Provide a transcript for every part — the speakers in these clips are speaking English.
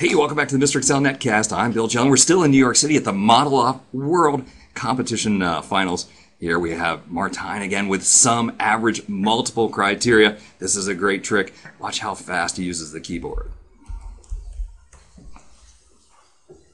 Hey, welcome back to the Mr. Excel Netcast. I'm Bill Jelen. We're still in New York City at the ModelOff World Competition uh, Finals. Here we have Martijn again with some average multiple criteria. This is a great trick. Watch how fast he uses the keyboard.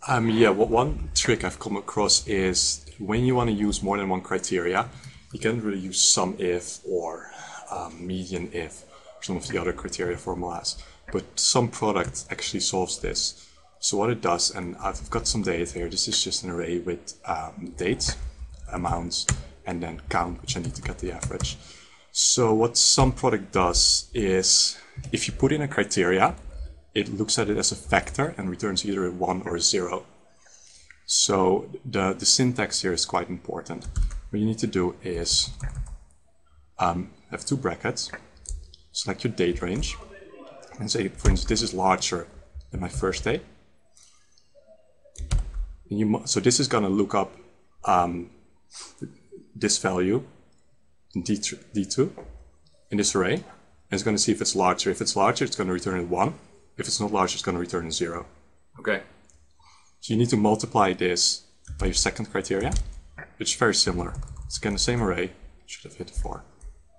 Um, yeah, what one trick I've come across is when you want to use more than one criteria, you can really use sum if or um, median if, some of the other criteria for formulas. But SUMPRODUCT actually solves this. So what it does, and I've got some data here. This is just an array with um, dates, amounts, and then count, which I need to get the average. So what SUMPRODUCT does is, if you put in a criteria, it looks at it as a vector and returns either a 1 or a 0. So the, the syntax here is quite important. What you need to do is um, have two brackets, select your date range, and say, for instance, this is larger than my first day. You, so this is going to look up um, this value, D2, D2, in this array, and it's going to see if it's larger. If it's larger, it's going to return a 1. If it's not large, it's going to return a 0. Okay. So you need to multiply this by your second criteria, which is very similar. It's again the same array, should have hit 4,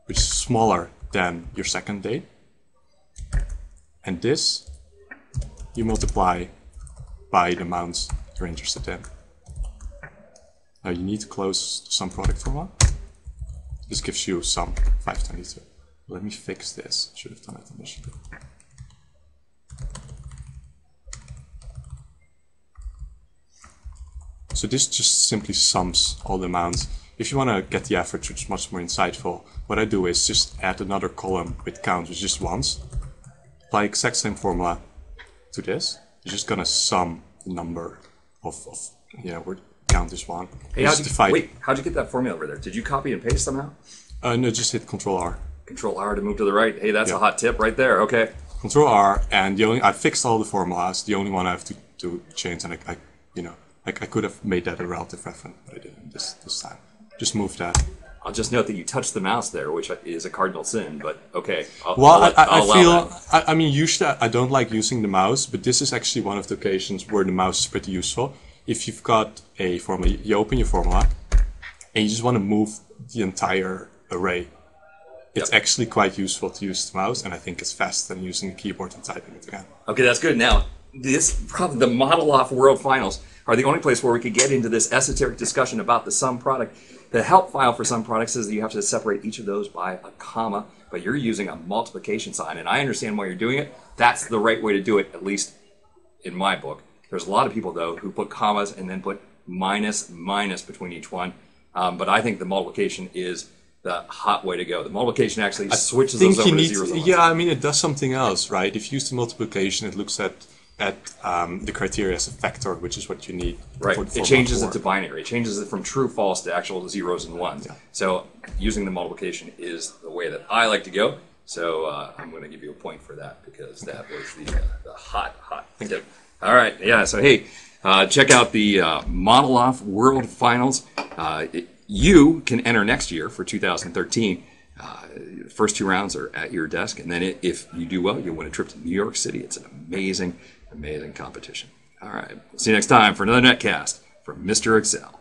which is smaller than your second date. And this you multiply by the amounts you're interested in. Now you need to close SUMPRODUCT formula. This gives you sum 522. Let me fix this. Should have done it initially. So this just simply sums all the amounts. If you want to get the average, which is much more insightful, what I do is just add another column with count, which is just once. Apply exact same formula to this. You're just gonna sum the number of, of you know, where count is one. Hey, how'd you, wait, how'd you get that formula over there? Did you copy and paste somehow? Uh, no, just hit Control R. Control R to move to the right. Hey, that's yeah. a hot tip right there. Okay. Control R, and the only I fixed all the formulas. The only one I have to, to change, and I, I you know, I, I could have made that a relative reference, but I didn't this this time. Just move that. I'll just note that you touched the mouse there, which is a cardinal sin. But okay. I'll, well, I'll, I, I feel. I, I, mean, usually I don't like using the mouse, but this is actually one of the occasions where the mouse is pretty useful. If you've got a formula, you open your formula, and you just want to move the entire array. It's yep. actually quite useful to use the mouse, and I think it's faster than using the keyboard and typing it again. Okay, that's good. Now, this probably the ModelOff World Finals are the only place where we could get into this esoteric discussion about the SUMPRODUCT. The help file for some products says that you have to separate each of those by a comma, but you're using a multiplication sign, and I understand why you're doing it. That's the right way to do it, at least in my book. There's a lot of people, though, who put commas and then put minus, minus between each one. Um, but I think the multiplication is the hot way to go. The multiplication actually I switches those over to zeros. Yeah, I mean, it does something else, right? If you use the multiplication, it looks at at um, the criteria as a vector, which is what you need. Right. it changes it to binary. It changes it from true, false to actual zeros and ones. Yeah. So using the multiplication is the way that I like to go. So uh, I'm going to give you a point for that because that was the, uh, the hot, hot tip. All right. Yeah. So hey, uh, check out the uh, ModelOff World Finals. Uh, it, you can enter next year for 2013. Uh, first two rounds are at your desk, and then it, if you do well, you'll win a trip to New York City. It's an amazing amazing competition. All right. See you next time for another netcast from Mr. Excel.